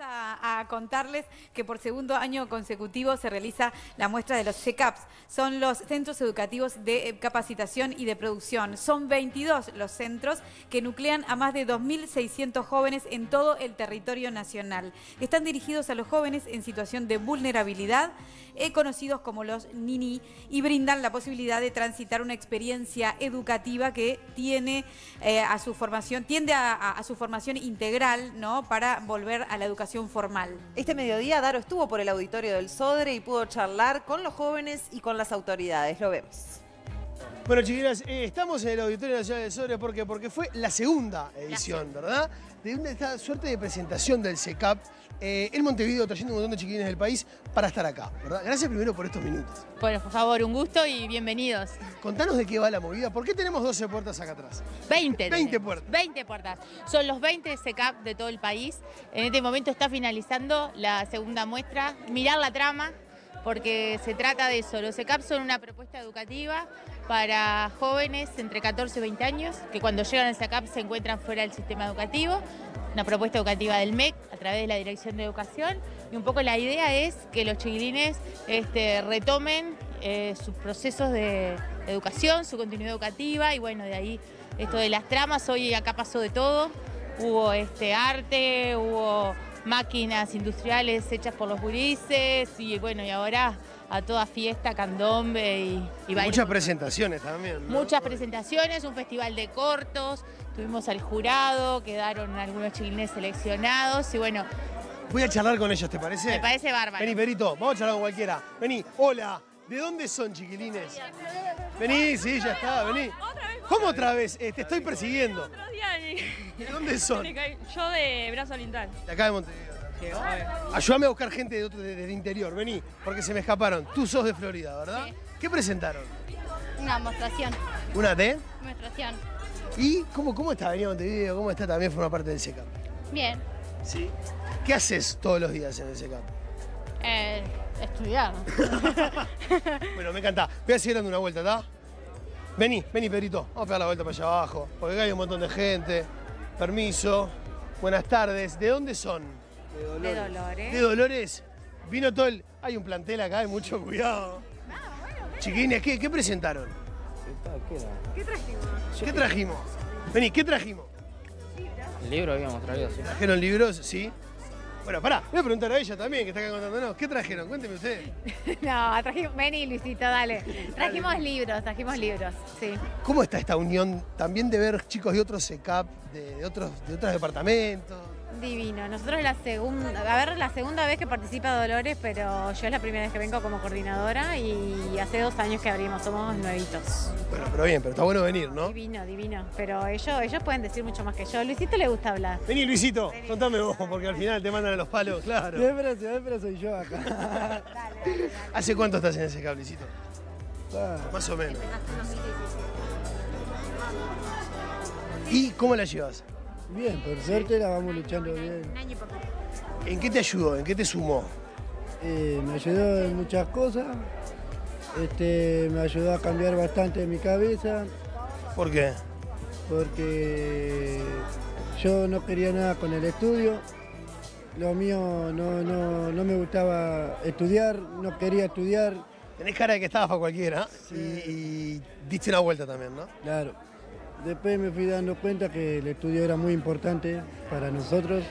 A, contarles que por segundo año consecutivo se realiza la muestra de los CECAPS. Son los Centros Educativos de eh, Capacitación y de Producción. Son 22 los centros que nuclean a más de 2.600 jóvenes en todo el territorio nacional. Están dirigidos a los jóvenes en situación de vulnerabilidad, eh, conocidos como los NINI, y brindan la posibilidad de transitar una experiencia educativa que eh, tiende a, a- a su formación integral, ¿no? Para volver a la educación formal. Este mediodía Daro estuvo por el auditorio del Sodre y pudo charlar con los jóvenes y con las autoridades. Lo vemos. Bueno, chiquinas, eh, estamos en el Auditorio Nacional del Sobre porque, porque fue la segunda edición, ¿verdad? De una, esta suerte de presentación del CECAP eh, en Montevideo, trayendo un montón de chiquilines del país para estar acá, ¿verdad? Gracias primero por estos minutos. Bueno, por favor, un gusto y bienvenidos. Contanos de qué va la movida. ¿Por qué tenemos 12 puertas acá atrás? 20. 20 tenemos. puertas. 20 puertas. Son los 20 SECAP de todo el país. En este momento está finalizando la segunda muestra. Mirar la trama, porque se trata de eso. Los SECAP son una propuesta educativa para jóvenes entre 14 y 20 años, que cuando llegan al SECAP se encuentran fuera del sistema educativo. Una propuesta educativa del MEC a través de la Dirección de Educación. Y un poco la idea es que los chiquilines este, retomen eh, sus procesos de educación, su continuidad educativa y bueno, de ahí esto de las tramas, hoy acá pasó de todo, hubo este arte, hubo máquinas industriales hechas por los gurises y bueno, y ahora a toda fiesta, candombe y, y baile. Muchas presentaciones también. ¿no? Muchas presentaciones, un festival de cortos, tuvimos al jurado, quedaron algunos chiquilines seleccionados y bueno, Voy a charlar con ellos, ¿te parece? me parece bárbaro. Vení, Perito, vamos a charlar con cualquiera. Vení, hola. ¿De dónde son, chiquilines? Vení, sí, ya está, vení. ¿Cómo otra vez? Eh, te estoy persiguiendo. Otro día ¿De dónde son? Yo de brazo oriental. De acá de Montevideo. Ayúdame a buscar gente de otro, de- del interior, vení, porque se me escaparon. Tú sos de Florida, ¿verdad? Sí. ¿Qué presentaron? Una demostración. ¿Una T? Demostración. ¿Y cómo, cómo está venía Montevideo? ¿Cómo está? También forma parte del SECAP. Bien. ¿Sí? ¿Qué haces todos los días en el SECAP? Eh, estudiar. Bueno, me encanta. Voy a seguir dando una vuelta, ¿está? Vení, vení, Pedrito. Vamos a pegar la vuelta para allá abajo, porque acá hay un montón de gente. Permiso. Buenas tardes. ¿De dónde son? De Dolores. ¿De Dolores? Vino todo el... Hay un plantel acá, hay mucho cuidado. Chiquines, ¿qué, qué presentaron? ¿Qué trajimos? ¿Qué trajimos? Vení, ¿qué trajimos? El libro habíamos traído, sí. ¿Trajeron libros? Sí. Bueno, pará, voy a preguntar a ella también, que está acá contándonos. ¿Qué trajeron? Cuénteme ustedes. No, trajimos, vení Luisito, dale. Trajimos libros, trajimos libros, sí. ¿Cómo está esta unión también de ver chicos de otros SECAP, de, de otros, de otros departamentos? Divino. Nosotros es la segunda, a ver, la segunda vez que participa Dolores, pero yo es la primera vez que vengo como coordinadora y hace dos años que abrimos, somos nuevitos. Bueno, pero bien, pero está bueno venir, ¿no? Divino, divino. Pero ellos, ellos pueden decir mucho más que yo. Luisito le gusta hablar. Vení, Luisito, contame vos, porque al final te mandan a los palos, claro. Siempre, siempre soy yo acá. ¿Hace cuánto estás en ese cablecito? Ah, Más o menos. ¿Y cómo la llevas? Bien, por suerte la vamos luchando bien. ¿En qué te ayudó? ¿En qué te sumó? Eh, me ayudó en muchas cosas. Este, me ayudó a cambiar bastante mi cabeza ¿Por qué? porque yo no quería nada con el estudio. Lo mío no, no, no me gustaba estudiar, no quería estudiar. Tenés cara de que estabas para cualquiera y, y diste una vuelta también, ¿no? Claro. Después me fui dando cuenta que el estudio era muy importante para nosotros.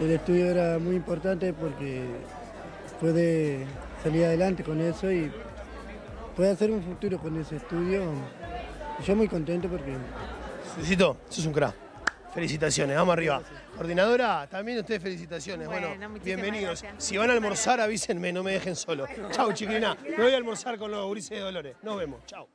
El estudio era muy importante porque puede salir adelante con eso y puede hacer un futuro con ese estudio. Yo muy contento porque Luisito, sos un crack. Felicitaciones, vamos arriba. Coordinadora, también ustedes felicitaciones. Bueno, bienvenidos. gracias. Si van a almorzar, avísenme, no me dejen solo. Chau, chiquilina. Me voy a almorzar con los gurises de Dolores. Nos vemos. Chau.